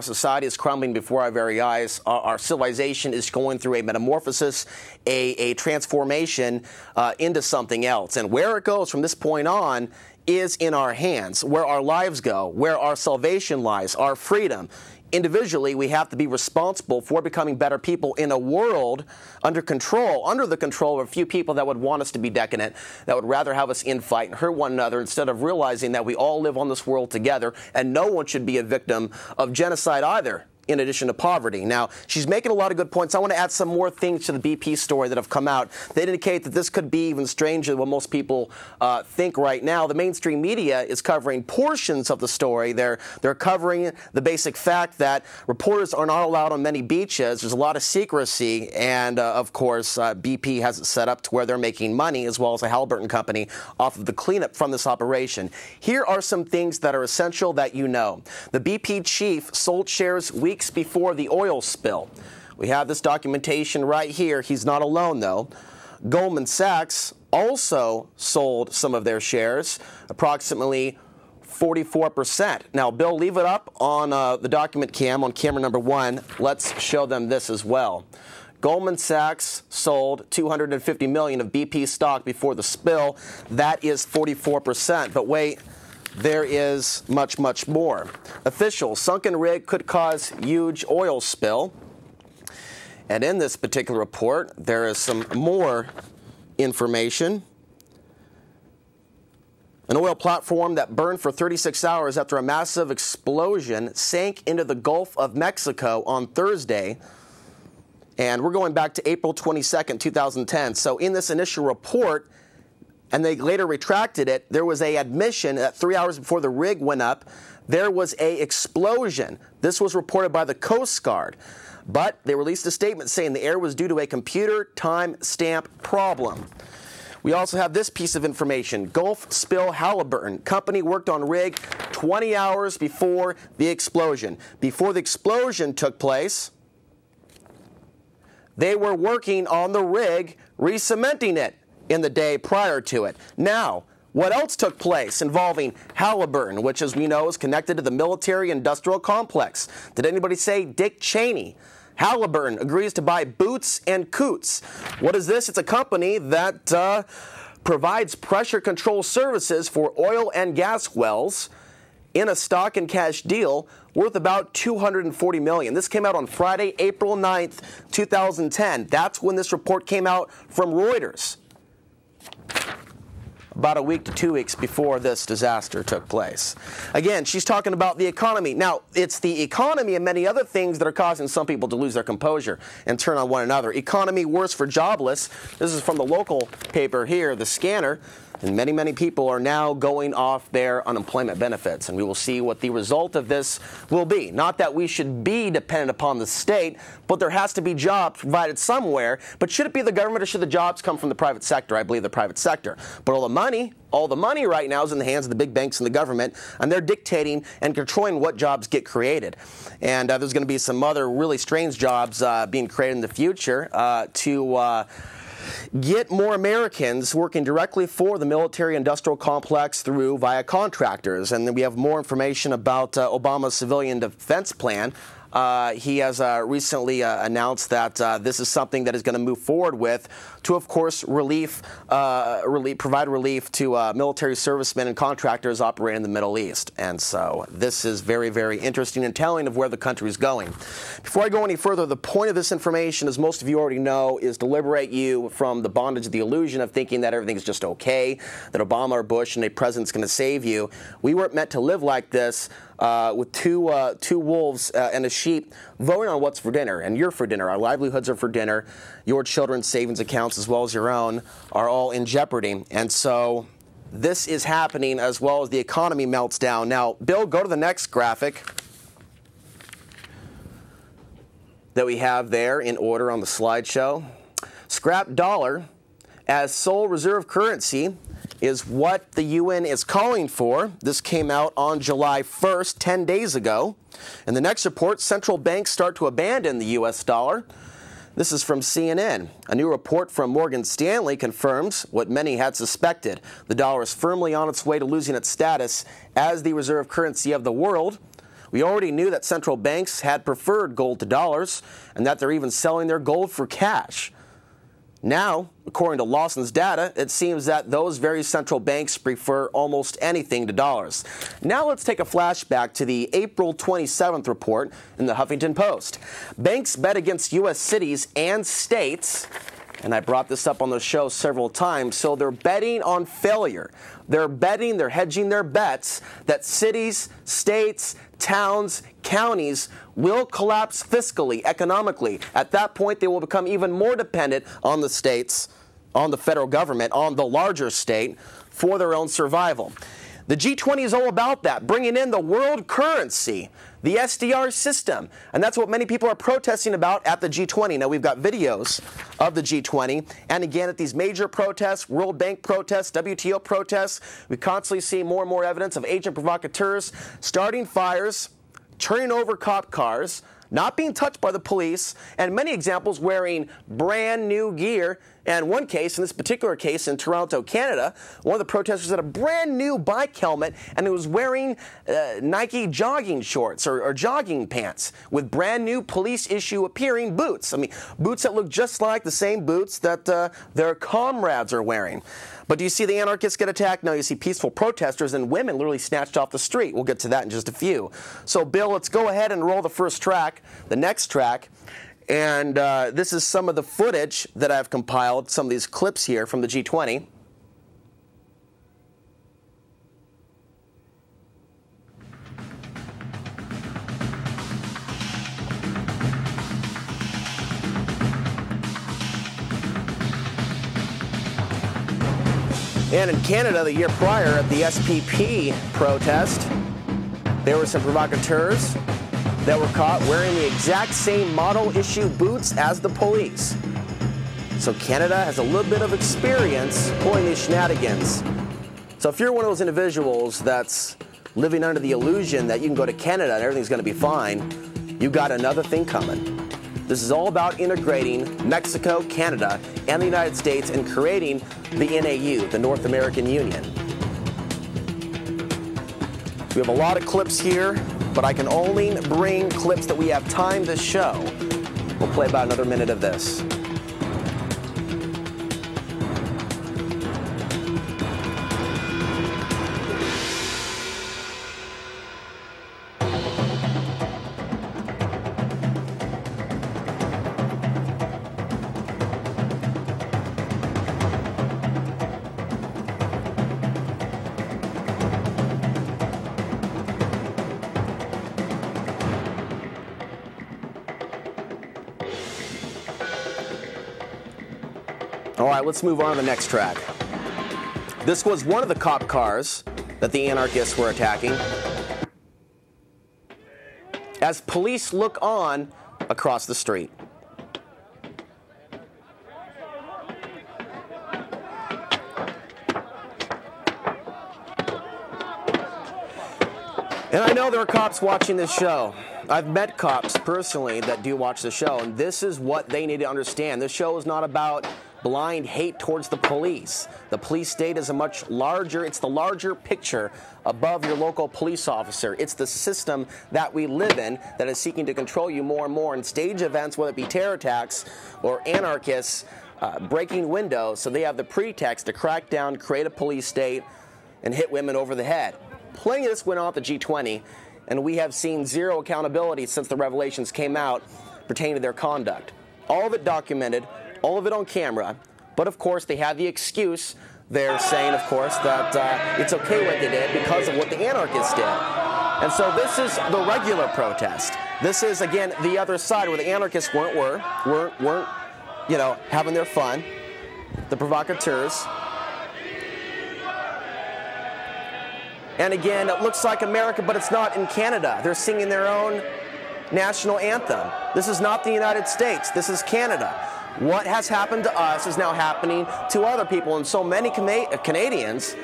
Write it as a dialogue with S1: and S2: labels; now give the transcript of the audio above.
S1: Our society is crumbling before our very eyes. Our, our civilization is going through a metamorphosis, a, a transformation uh, into something else. And where it goes from this point on is in our hands. Where our lives go, where our salvation lies, our freedom individually, we have to be responsible for becoming better people in a world under control, under the control of a few people that would want us to be decadent, that would rather have us infight and hurt one another instead of realizing that we all live on this world together and no one should be a victim of genocide either in addition to poverty. Now, she's making a lot of good points. I want to add some more things to the BP story that have come out. They indicate that this could be even stranger than what most people uh, think right now. The mainstream media is covering portions of the story. They're, they're covering the basic fact that reporters are not allowed on many beaches. There's a lot of secrecy. And, uh, of course, uh, BP has it set up to where they're making money, as well as the Halliburton company, off of the cleanup from this operation. Here are some things that are essential that you know. The BP chief sold shares week weeks before the oil spill. We have this documentation right here. He's not alone, though. Goldman Sachs also sold some of their shares, approximately 44%. Now, Bill, leave it up on uh, the document cam on camera number one. Let's show them this as well. Goldman Sachs sold 250 million of BP stock before the spill. That is 44%. But wait, there is much, much more. Officials, sunken rig could cause huge oil spill. And in this particular report, there is some more information. An oil platform that burned for 36 hours after a massive explosion sank into the Gulf of Mexico on Thursday. And we're going back to April 22nd, 2010. So in this initial report, and they later retracted it. There was a admission that three hours before the rig went up, there was a explosion. This was reported by the Coast Guard. But they released a statement saying the error was due to a computer time stamp problem. We also have this piece of information. Gulf Spill Halliburton. Company worked on rig 20 hours before the explosion. Before the explosion took place, they were working on the rig, re-cementing it in the day prior to it. Now, what else took place involving Halliburton, which, as we know, is connected to the military industrial complex? Did anybody say Dick Cheney? Halliburton agrees to buy Boots and Coots. What is this? It's a company that uh, provides pressure control services for oil and gas wells in a stock and cash deal worth about 240 million. This came out on Friday, April 9th, 2010. That's when this report came out from Reuters about a week to two weeks before this disaster took place. Again, she's talking about the economy. Now, it's the economy and many other things that are causing some people to lose their composure and turn on one another. Economy worse for jobless. This is from the local paper here, the scanner. And many, many people are now going off their unemployment benefits. And we will see what the result of this will be. Not that we should be dependent upon the state, but there has to be jobs provided somewhere. But should it be the government or should the jobs come from the private sector? I believe the private sector. But all the money, all the money right now is in the hands of the big banks and the government, and they're dictating and controlling what jobs get created. And uh, there's going to be some other really strange jobs uh, being created in the future uh, to uh, get more Americans working directly for the military industrial complex through via contractors. And then we have more information about uh, Obama's civilian defense plan. Uh, he has uh, recently uh, announced that this is something that is going to move forward with to, of course, relief, uh, relief provide relief to uh, military servicemen and contractors operating in the Middle East. And so this is very, very interesting and telling of where the country is going. Before I go any further, the point of this information, as most of you already know, is to liberate you from the bondage of the illusion of thinking that everything is just okay, that Obama or Bush and a president's going to save you. We weren't meant to live like this uh, with two uh, two wolves uh, and a sheep voting on what's for dinner. And you're for dinner. Our livelihoods are for dinner. Your children's savings accounts, as well as your own, are all in jeopardy. And so this is happening as well as the economy melts down. Now, Bill, go to the next graphic that we have there in order on the slideshow. Scrap dollar as sole reserve currency is what the UN is calling for. This came out on July 1st, 10 days ago. In the next report, central banks start to abandon the US dollar. This is from CNN. A new report from Morgan Stanley confirms what many had suspected. The dollar is firmly on its way to losing its status as the reserve currency of the world. We already knew that central banks had preferred gold to dollars and that they're even selling their gold for cash. Now, according to Lawson's data, it seems that those very central banks prefer almost anything to dollars. Now let's take a flashback to the April 27th report in the Huffington Post. Banks bet against U.S. cities and states and I brought this up on the show several times. So they're betting on failure. They're betting, they're hedging their bets that cities, states, towns, counties will collapse fiscally, economically. At that point, they will become even more dependent on the states, on the federal government, on the larger state for their own survival. The G20 is all about that, bringing in the world currency, the SDR system. And that's what many people are protesting about at the G20. Now, we've got videos of the G20. And again, at these major protests, World Bank protests, WTO protests, we constantly see more and more evidence of agent provocateurs starting fires, turning over cop cars, not being touched by the police, and many examples wearing brand new gear. And one case, in this particular case in Toronto, Canada, one of the protesters had a brand new bike helmet and he was wearing uh, Nike jogging shorts or, or, jogging pants with brand new police issue appearing boots. I mean, boots that look just like the same boots that uh, their comrades are wearing. But do you see the anarchists get attacked? No, you see peaceful protesters and women literally snatched off the street. We'll get to that in just a few. So, Bill, let's go ahead and roll the first track, the next track. And uh, this is some of the footage that I've compiled, some of these clips here from the G20. And in Canada, the year prior at the SPP protest, there were some provocateurs that were caught wearing the exact same model issue boots as the police. So Canada has a little bit of experience pulling these shenanigans. So if you're one of those individuals that's living under the illusion that you can go to Canada and everything's going to be fine, you got another thing coming. This is all about integrating Mexico, Canada, and the United States and creating the NAU, the North American Union. We have a lot of clips here, but I can only bring clips that we have time to show. We'll play about another minute of this. Right, let's move on to the next track. This was one of the cop cars that the anarchists were attacking. As police look on across the street. And I know there are cops watching this show. I've met cops personally that do watch the show, and this is what they need to understand. This show is not about blind hate towards the police. The police state is a much larger, it's the larger picture above your local police officer. It's the system that we live in that is seeking to control you more and more. And stage events, whether it be terror attacks or anarchists uh, breaking windows, so they have the pretext to crack down, create a police state, and hit women over the head. Plenty of this went on at the G20, and we have seen zero accountability since the revelations came out pertaining to their conduct. All of it documented, all of it on camera. But of course, they have the excuse. They're saying, of course, that uh, it's okay what they did because of what the anarchists did. And so this is the regular protest. This is again the other side where the anarchists weren't were weren't weren't you know having their fun. The provocateurs. And again, it looks like America, but it's not in Canada. They're singing their own national anthem. This is not the United States. This is Canada. What has happened to us is now happening to other people. And so many Canadians